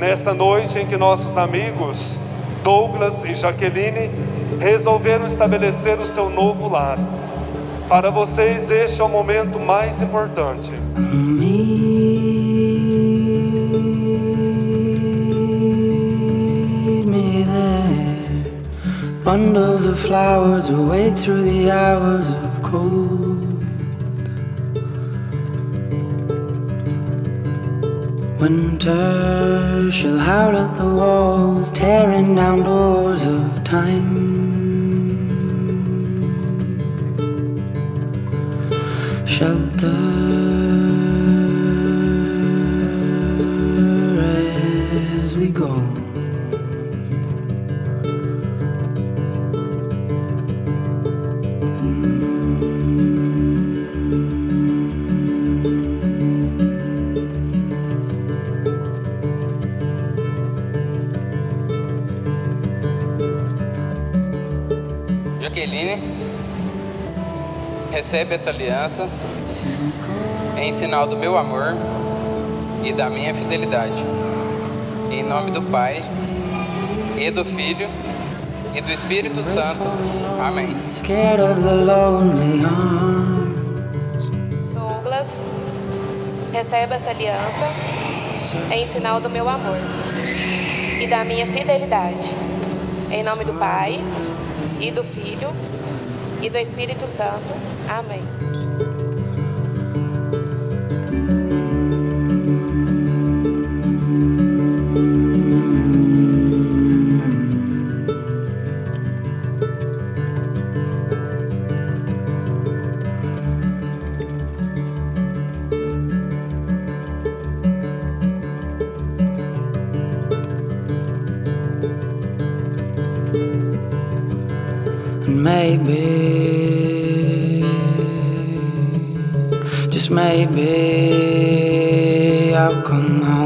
nesta noite em que nossos amigos Douglas e Jaqueline resolveram estabelecer o seu novo lar. Para vocês, este é o momento mais importante. Me. Bundles of flowers away through the hours of cold. Winter shall howl at the walls, tearing down doors of time. Shelter as we go. Jaqueline recebe essa aliança em sinal do meu amor e da minha fidelidade. Em nome do Pai e do Filho e do Espírito Santo. Amém. Douglas, recebe essa aliança em sinal do meu amor e da minha fidelidade. Em nome do Pai e do Filho e do Espírito Santo. Amém. Maybe, just maybe, I'll come home.